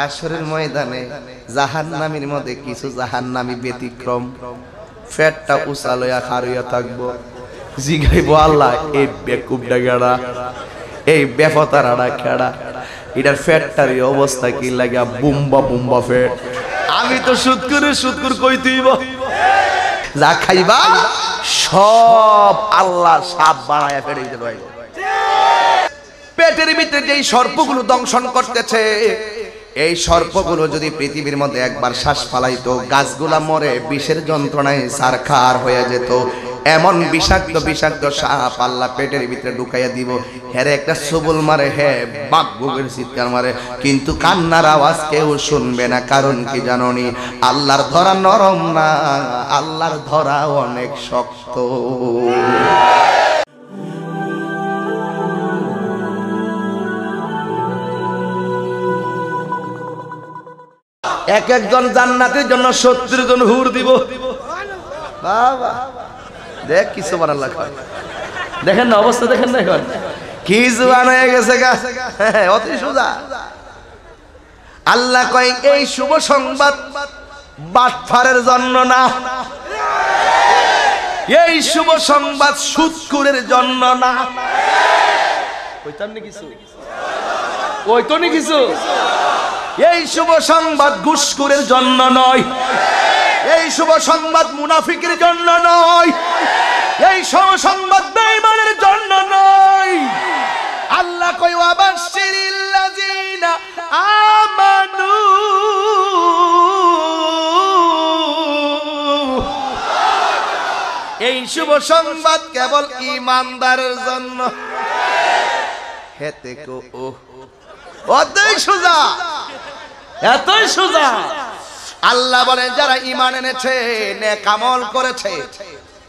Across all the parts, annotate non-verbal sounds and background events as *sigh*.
হাসরের ময়দানে জাহান্নামীর মধ্যে কিছু জাহান্নামী ব্যতিক্রম। ফ্যাটটা উচালয়া খারুয়া থাকব। জিগাইবো, আল্লাহ, এই বেকুবটা গেড়া এই বেফতারাটা খেড়া। এটার ফ্যাটটার অবস্থা কি লাগা বুম্বা বুম্বা ফ্যাট। আমি তো সুদ করে সুদ করে কই তুইব যা খাইবা, সব আল্লাহ সাপ বানায়া ফেলে দিতে পারি পেটের ভিতরে যেই সর্পগুলো দংশন করতেছে এই সর্পগুলো যদি পৃথিবীর মধ্যে একবার শ্বাস ফালাইতো, গাছগুলা মরে বিষের যন্ত্রণায় সারখার হয়ে যেত। এমন বিষাক্ত বিষাক্ত সাপ আল্লাহ পেটের ভিতরে ঢুকাইয়া দিব। হ্যারে একটা সবুল মারে হ্যাঁ বাঘ বুকের চিৎকার মারে। কিন্তু কান্নার আওয়াজ কেউ শুনবে না, কারণ কি জাননি? আল্লাহর ধরা নরম না, আল্লাহর ধরা অনেক শক্ত। এক একজন জান্নাতের জন্য সত্তর জন হুর দিব। বাবা। দেখ কিছু বানার লাগবে দেখেন না, অবস্থা দেখেন না এখন। কি জুয়ান হয়ে গেছে গা। অতি সোজা। আল্লাহ কয়, এই শুভ সংবাদ বাটফারের জন্য না। এই শুভ সংবাদ সুৎকুরের জন্য না। নি কিছু? কইতো নি কিছু? এই শুভ সংবাদ ঘুষখোরের জন্য নয়। এই শুভ সংবাদ মুনাফিকের জন্য নয়। এই শুভ সংবাদ বেঈমানের জন্য নয়। আল্লাহ কই ওয়াবাশশিরিল্লাযিনা আমানু। এই শুভ সংবাদ কেবল ইমানদারের জন্য। হেতে কো ও অতই সোজা এতই সোজা। আল্লাহ বলেন, যারা ইমান এনেছে, নেক আমল করেছে।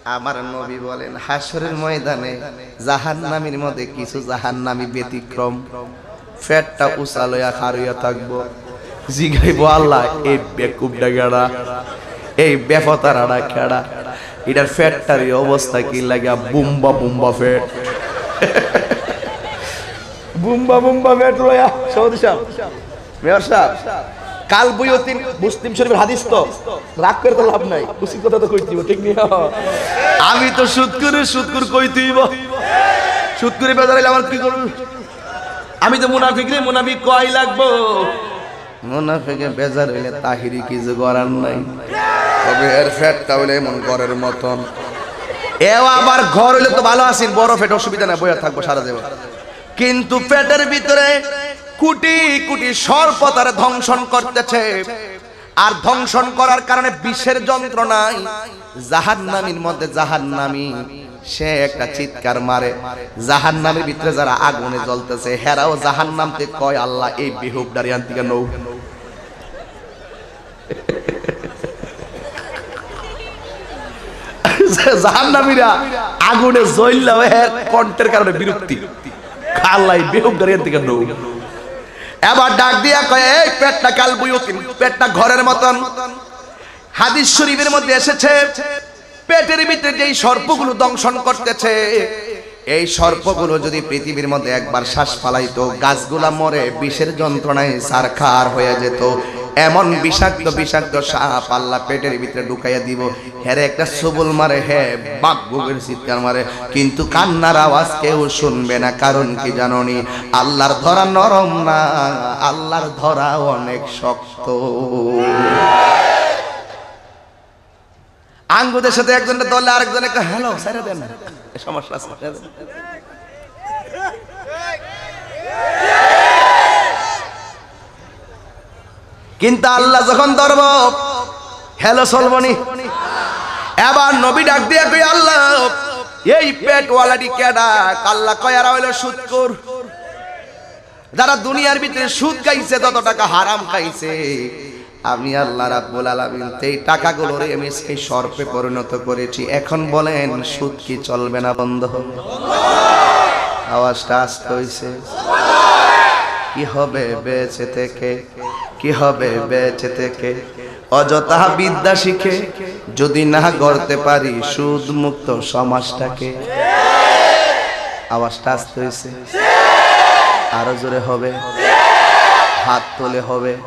আমার নবী বলেন হাসরের ময়দানে জাহান্নামীর মধ্যে কিছু জাহান্নামী ব্যতিক্রম। ফ্যাটটা উচালয়া খারুয়া থাকব। জিগাইবো, আল্লাহ, এই বেকুবটা গেড়া এই বেফতারাটা খেড়া। এটার ফ্যাটটার অবস্থা কি লাগা? বুম্বা বুম্বা ফ্যাট। বুম্বা বুম্বা ফ্যাট লয়া সৌদি সাহেব। মেয়র সাহেব কাল বুয়তিন মুসলিম শরীফের হাদিস তো। রাগ করে তো লাভ নাই। উচিত কথা তো কই দিব ঠিক নি? আমি তো সুদ করে সুদ করে কই দিব সুদ করে বেজার হইলে আমার কি করব? আমি তো মুনাফিক রে মুনাফিক কয় লাগবো? মুনাফিকে বেজার হইলে তাহিরি কিছু করার নাই। তবে এর ফ্যাটটা হইলে এমন ঘরের মতন। এও আবার ঘর হইলে তো ভালো আছেন বড় ফেট অসুবিধা নাই বইয়া থাকব সারা দেব কিন্তু পেটের ভিতরে কোটি কোটি সর্প তার ধ্বংসন করতেছে। আর ধ্বংসন করার কারণে বিষের যন্ত্রণায় জাহান্নামীর মধ্যে জাহান্নামী, সে একটা চিৎকার মারে। জাহান্নামের ভিতরে যারা আগুনে জ্বলতেছে, হেরাও জাহান্নামতে কয়, আল্লাহ, এই বিহুব দাঁড়িয়ান থেকে নৌ জাহান্নামীরা আগুনে জ্বললেও এর কণ্ঠের কারণে বিরক্তি। খাল্লাই বেহুব দাঁড়িয়ে থেকে নৌ এবার ডাক দিয়া কয়, এই পেটটা কাল বুয়তিন, পেটটা ঘরের মতন। হাদিস শরীফের মধ্যে এসেছে, পেটের ভিতরে যেই সর্পগুলো দংশন করতেছে, এই সর্পগুলো যদি পৃথিবীর মধ্যে একবার শ্বাস ফালাইতো, গাছগুলা মরে, বিষের যন্ত্রণায় সারখার হয়ে যেত। এমন বিষাক্ত বিষাক্ত সাপ আল্লাহ পেটের ভিতরে ঢুকাইয়া দিব। হ্যারে একটা সবুল মারে হ্যাঁ বাঘ বুকের চিৎকার মারে। কিন্তু কান্নার আওয়াজ কেউ শুনবে না, কারণ কি জাননি? আল্লাহর ধরা নরম না, আল্লাহর ধরা অনেক শক্ত। আঙ্গুদের সাথে একজনের দলে আরেকজন হ্যালো সাইরা দেন। সমস্যা আছে সাইরা দেন। কিন্তু আল্লাহ যখন ধরব, হ্যালো সলবনি এবার নবী ডাক দিয়া কই, আল্লাহ, এই পেট ওয়ালাডি কেডা? আল্লাহ কয়ারা হইল সুদকুর যারা দুনিয়ার ভিতরে সুদ খাইছে তত টাকা হারাম খাইছে, আমি আল্লাহ রাব্বুল আলামিন এই টাকাগুলোরে আমি সেই সর্পে পরিণত করেছি, এখন বলেন সুদ কি চলবে না বন্ধ আওয়াজটা আসতে হইছে। কি হবে বেঁচে থেকে? কি হবে বেঁচে থেকে? অযথা বিদ্যা শিখে যদি না গড়তে পারি সুদ মুক্ত সমাজটাকে। আওয়াজটা আসতে হয়েছে। আরও জোরে হবে। হাত তোলে হবে।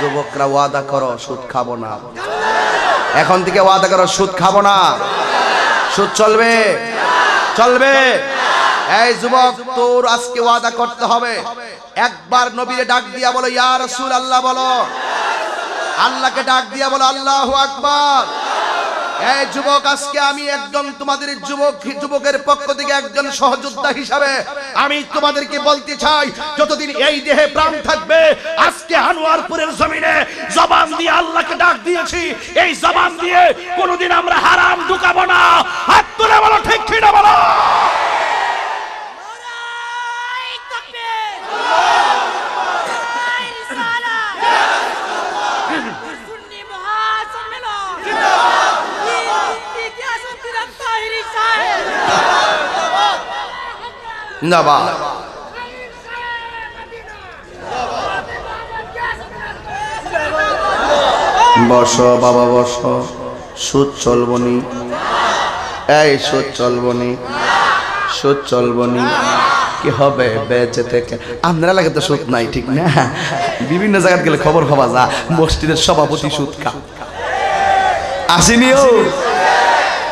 যুবকরা ওয়াদা করো, সুদ খাব না। এখন থেকে ওয়াদা করো, সুদ খাব না। সুদ চলবে। চলবে। এই যুবক, তোর আজকে ওয়াদা করতে হবে। একবার নবীরে ডাক দিয়া বলো, ইয়া রাসূল আল্লাহ বলো। আল্লাহকে ডাক দিয়া বলো, আল্লাহু আকবার। এই যুবক, আজকে আমি একজন তোমাদের যুবক, যুবকের পক্ষ থেকে একজন সহযোদ্ধা হিসাবে আমি তোমাদেরকে বলতে চাই, যতদিন এই দেহে প্রাণ থাকবে, আজকে আনোয়ারপুরের জমিনে জবান দিয়ে আল্লাহকে ডাক দিয়েছি। এই জবান দিয়ে কোনোদিন আমরা হারাম ঢুকাবো না হাত তুলে বলো ঠিক কিনা বলো নারায়ে তাকবীর নারায়ে রিসালাত সুন্নি মহাসম্মেলন জিন্দাবাদ ইতিহাস তিরান তাহিরি সাহেব জিন্দাবাদ। বস, বাবা, বস। সুদ চলবনি। এই সুদ চলবনি। সুদ চলবনি। কি হবে বেঁচে থেকে? আপনারা লাগে তো সুদ নাই, ঠিক না? বিভিন্ন জায়গায় গেলে খবর হবা যা মসজিদের সভাপতি সুদ খা। আসেনিও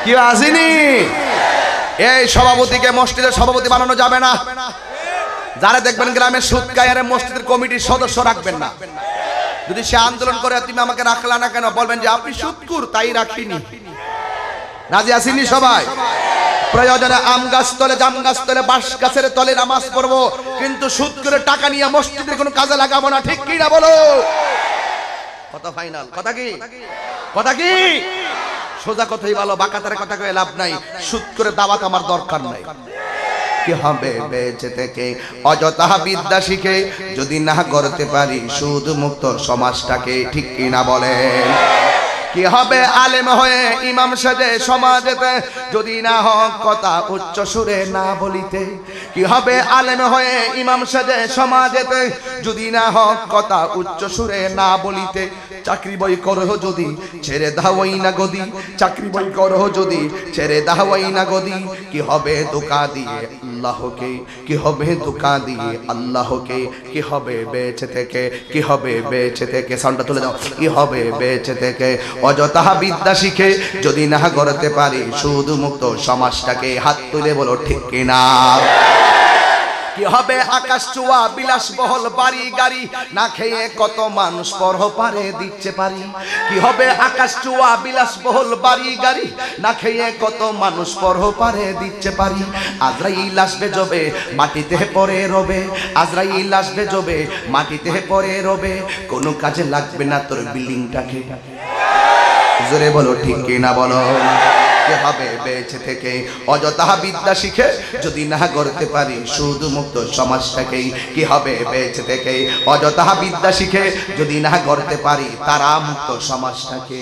কি আসেনি? এই সভাপতিকে মসজিদের সভাপতি বানানো যাবে না। যারা দেখবেন গ্রামের সুদ কায়ারে মসজিদের কমিটির সদস্য রাখবেন না। যদি সে আন্দোলন করে, তুমি আমাকে রাখলা না কেন? বলবেন যে, আপনি সুদকুর তাই রাখিনি। রাজি আসেনি সবাই? প্রয়োজনে আম গাছ তলে, জাম গাছ তলে, বাঁশ গাছের তলে নামাজ পড়ব। কিন্তু সুদ করে টাকা নিয়ে মসজিদের কোনো কাজে লাগাবো না। ঠিক কি না বলো? কথা ফাইনাল কথা কি? কথা কি? সোজা কথাই ভালো বাকাতারে কথা কয়ে লাভ নাই। সুদ করে দাওয়াত আমার দরকার নাই। কি হবে বেঁচে থেকে? অযথা বিদ্যা শিখে যদি না করতে পারি সুদ মুক্ত সমাজটাকে, ঠিক কিনা বলেন? কি হবে আলেম হয়ে ইমাম সাজে সমাজেতে? যদি না হক কথা উচ্চ সুরে না বলিতে, কি হবে আলেম হয়ে ইমাম সাজে সমাজেতে? যদি না হক কথা উচ্চ সুরে না বলিতে, চাকরি বই করহ যদি, ছেড়ে দাওয়াই না গদি। চাকরি বই করহ যদি, ছেড়ে দাওয়াই না গদি। কি হবে দোকা দিয়ে আল্লাহকে? কি হবে দোকা দিয়ে আল্লাহকে? কি হবে বেঁচে থেকে? কি হবে বেঁচে থেকে? সাউন্ডটা তুলে দাও। কি হবে বেঁচে থেকে? অযথা বিদ্যা শিখে যদি না করতে পারি শুধু মুক্ত সমাজটাকে হাত তুলে বলো, ঠিক কিনা? কি হবে আকাশ চুয়া বিলাস বহল বাড়ি গাড়ি? না খেয়ে কত মানুষ পরহ পারে দিচ্ছে পারি? কি হবে আকাশ চুয়া বিলাস বহল বাড়ি গাড়ি? না খেয়ে কত মানুষ পরহ পারে দিচ্ছে পারি? আজরাইল আসবে জবে মাটিতে পরে রবে। আজরাইল আসবে জবে মাটিতে পরে রবে। কোনো কাজে লাগবে না তোর বিল্ডিংটাকে। জোরে বলো, ঠিক কিনা বলো? হবে বেঁচে থেকে? অযথা বিদ্যা শিখে যদি না করতে পারি শুধু মুক্ত সমাজটাকেই কি হবে বেঁচে থেকে? অযথা বিদ্যা শিখে যদি না করতে পারি তারা মুক্ত সমাজটাকে।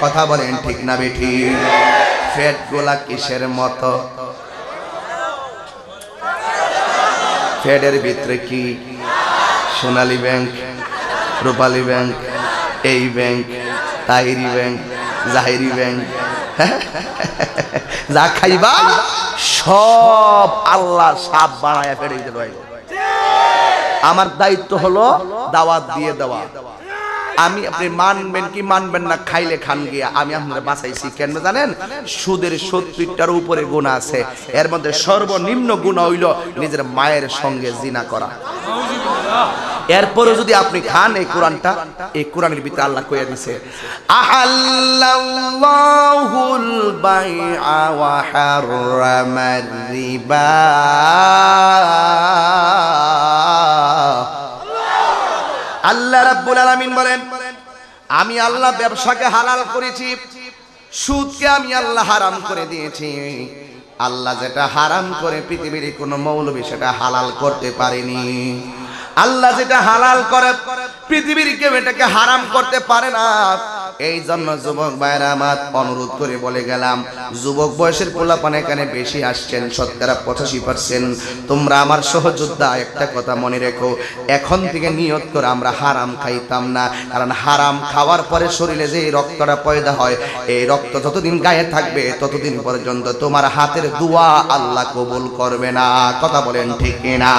কথা বলেন ঠিক না বেঠি? ফেট গোলা কিসের মতো? ফেডের ভিতরে কি? সোনালী ব্যাংক, রূপালী ব্যাংক, এই ব্যাংক তাহিরি ব্যাংক, জাহিরি ব্যাংক। *laughs* যা খাইবা, সব আল্লাহ সাপ বানায় ফেলে দিতে পারবে। আমার দায়িত্ব হলো দাওয়াত দিয়ে দেওয়া। আমি আপনি মানবেন কি মানবেন না, খাইলে খান গিয়া। আমি আপনারা বাঁচাইছি, কেন জানেন? সুদের সত্তরটার উপরে গুণ আছে। এর মধ্যে সর্বনিম্ন গুণ হইল নিজের মায়ের সঙ্গে জিনা করা। এরপরে যদি আপনি খান এই কোরআনটা, এই কোরআনের ভিতরে আল্লাহ কইয়া দিছে আহাল্লাহুল বাইআ ওয়া হাররামার রিবা। আল্লাহ রাব্বুল আলামিন বলেন, আমি আল্লাহ ব্যবসাকে হালাল করেছি, সুদকে আমি আল্লাহ হারাম করে দিয়েছি। আল্লাহ যেটা হারাম করে পৃথিবীর কোনো মৌলবি সেটা হালাল করতে পারেনি। আল্লাহ যেটা হালাল করে, পৃথিবীর কেউ এটাকে হারাম করতে পারে না। এই জন্য যুবক ভাইরা আমার অনুরোধ করে বলে গেলাম, যুবক বয়সের পোলাপান এখানে বেশি আসছেন শতকরা পঁচাশি পার্সেন্ট তোমরা আমার সহযোদ্ধা, একটা কথা মনে রেখো, এখন থেকে নিয়ত করে আমরা হারাম খাইতাম না, কারণ হারাম খাওয়ার পরে শরীরে যে রক্তটা পয়দা হয়, এই রক্ত যতদিন গায়ে থাকবে, ততদিন পর্যন্ত তোমার হাতের দোয়া আল্লাহ কবুল করবে না। কথা বলেন ঠিক না